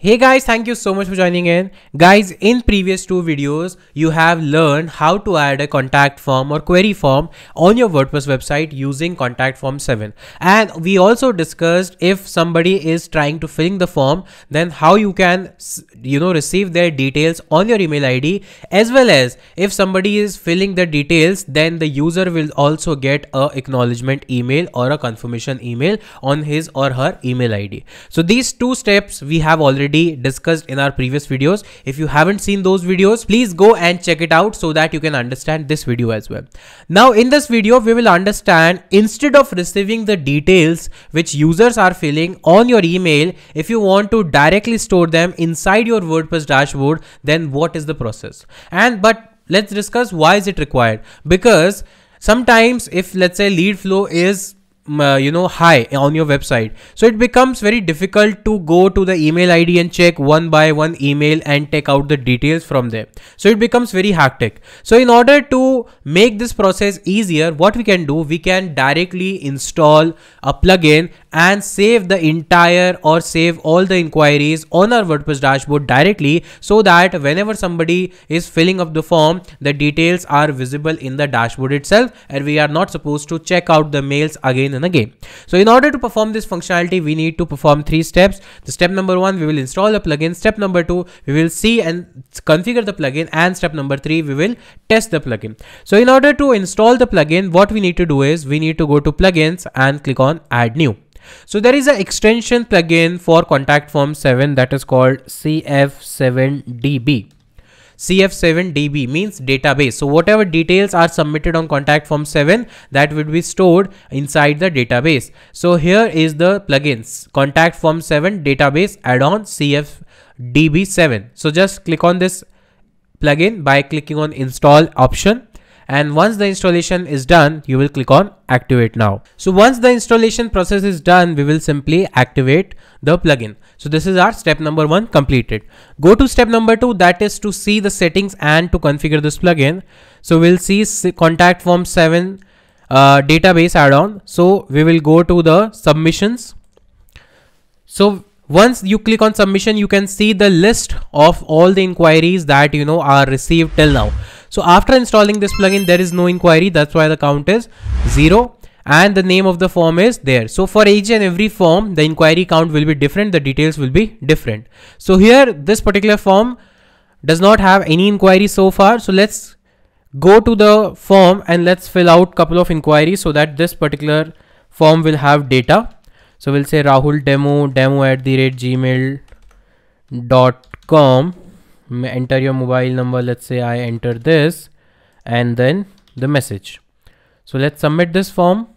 Hey guys, thank you so much for joining in. Guys, in previous two videos, you have learned how to add a contact form or query form on your WordPress website using contact form 7. And we also discussed if somebody is trying to fill the form, then how you can, you know, receive their details on your email ID as well as if somebody is filling the details, then the user will also get a acknowledgement email or a confirmation email on his or her email ID. So these two steps we have already already discussed in our previous videos. If you haven't seen those videos, please go and check it out so that you can understand this video as well. Now in this video, we will understand instead of receiving the details which users are filling on your email, if you want to directly store them inside your WordPress dashboard, then what is the process? And but let's discuss why is it required? Because sometimes if let's say lead flow is uh, you know high on your website. So it becomes very difficult to go to the email id and check one by one email and take out the details from there. So it becomes very hectic. So in order to make this process easier what we can do we can directly install a plugin and save the entire or save all the inquiries on our WordPress dashboard directly so that whenever somebody is filling up the form, the details are visible in the dashboard itself and we are not supposed to check out the mails again and again. So in order to perform this functionality, we need to perform three steps. The step number one, we will install the plugin. Step number two, we will see and configure the plugin. And step number three, we will test the plugin. So in order to install the plugin, what we need to do is we need to go to plugins and click on add new. So there is an extension plugin for contact form 7 that is called CF7DB. CF7DB means database. So whatever details are submitted on contact form 7 that would be stored inside the database. So here is the plugins contact form 7 database add-on CFDB7. So just click on this plugin by clicking on install option and once the installation is done you will click on activate now. So once the installation process is done we will simply activate the plugin. So this is our step number one completed. Go to step number two that is to see the settings and to configure this plugin. So we'll see contact form 7 uh, database add-on. So we will go to the submissions. So once you click on submission you can see the list of all the inquiries that you know are received till now so after installing this plugin, there is no inquiry. That's why the count is zero and the name of the form is there. So for each and every form, the inquiry count will be different. The details will be different. So here, this particular form does not have any inquiry so far. So let's go to the form and let's fill out couple of inquiries so that this particular form will have data. So we'll say Rahul demo, demo at the rate gmail.com enter your mobile number let's say I enter this and then the message. So let's submit this form.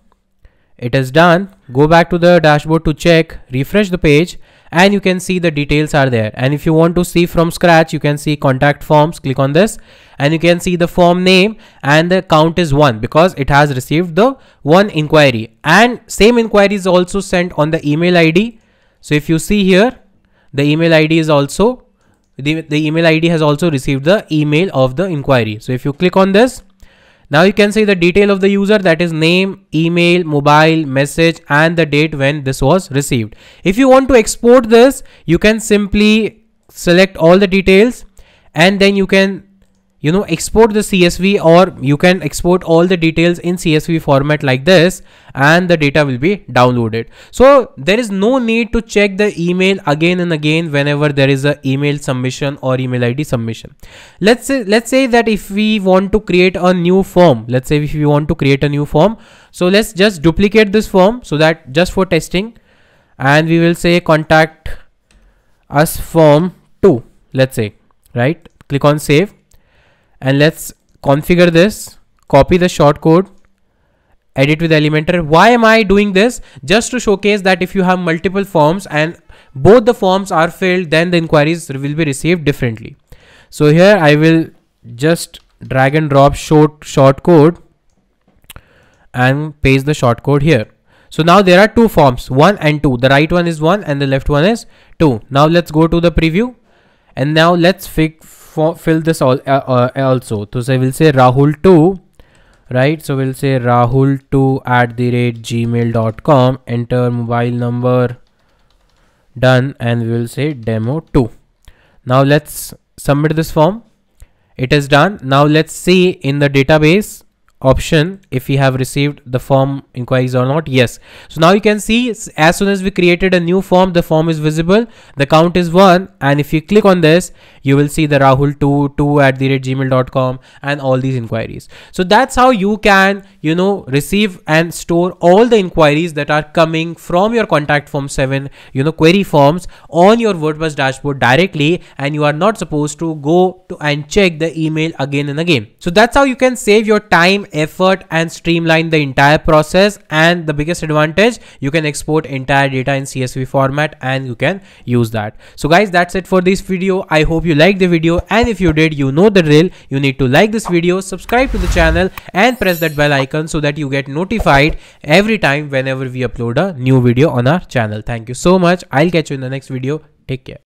It is done. Go back to the dashboard to check refresh the page and you can see the details are there. And if you want to see from scratch you can see contact forms click on this and you can see the form name and the count is one because it has received the one inquiry. And same inquiry is also sent on the email id so if you see here the email id is also the, the email ID has also received the email of the inquiry. So if you click on this, now you can see the detail of the user that is name, email, mobile, message and the date when this was received. If you want to export this, you can simply select all the details and then you can you know export the csv or you can export all the details in csv format like this and the data will be downloaded. So there is no need to check the email again and again whenever there is a email submission or email id submission. Let's say let's say that if we want to create a new form let's say if we want to create a new form so let's just duplicate this form so that just for testing and we will say contact us form 2 let's say right? Click on save and let's configure this, copy the shortcode, edit with Elementor. Why am I doing this? Just to showcase that if you have multiple forms and both the forms are filled, then the inquiries will be received differently. So here I will just drag and drop short short code and paste the short code here. So now there are two forms, one and two. The right one is one and the left one is two. Now let's go to the preview and now let's fix fill this all uh, uh, also. So say we'll say rahul 2 right? So we'll say rahul2 at the rate gmail.com enter mobile number done and we will say demo 2 now let's submit this form. It is done. Now let's see in the database option if we have received the form inquiries or not? Yes. So now you can see as soon as we created a new form the form is visible the count is one and if you click on this you will see the rahul 2 2 at the rate gmail.com and all these inquiries. So that's how you can you know receive and store all the inquiries that are coming from your contact form 7 you know query forms on your wordpress dashboard directly and you are not supposed to go to and check the email again and again. So that's how you can save your time effort and streamline the entire process and the biggest advantage you can export entire data in csv format and you can use that. So guys that's it for this video. I hope you liked the video and if you did you know the drill. You need to like this video subscribe to the channel and press that bell icon so that you get notified every time whenever we upload a new video on our channel. Thank you so much. I'll catch you in the next video. Take care